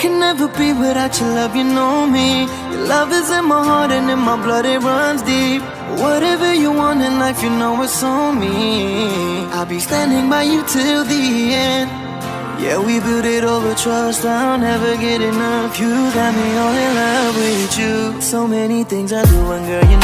Can never be without your love, you know me. Your love is in my heart and in my blood, it runs deep. Whatever you want in life, you know it's on me. I'll be standing by you till the end. Yeah, we built it over trust, I'll never get enough. You got me all in love with you. So many things I do, and girl, you